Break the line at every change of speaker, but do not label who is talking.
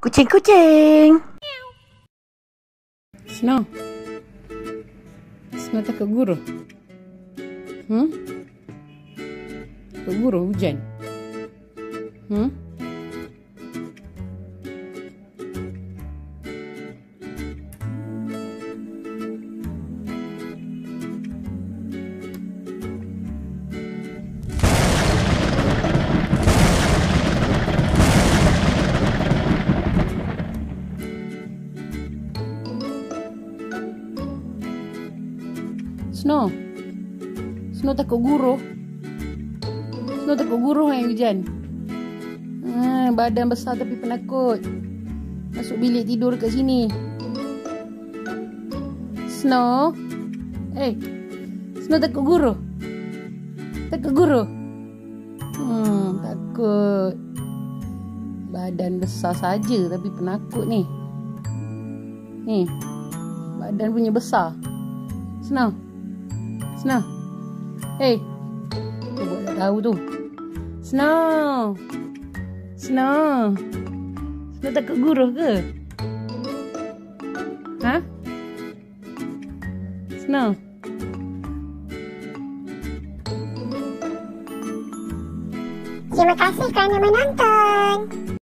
Kucing-kucing.
Snow. Snow takut guru. Hmm? Takut guru hujan. Hmm? Snow. Snow takut guru. Snow takut guru yang hujan. Ha, badan besar tapi penakut. Masuk bilik tidur kat sini. Snow. Eh. Snow takut guru. Takut guru. Hmm, takut. Badan besar saja tapi penakut ni. Ni. Badan punya besar. Snow. Tu buat tak tahu tu. Snow. Snow. Snow takut guru ke? Ha? Snow.
Terima kasih kerana menonton.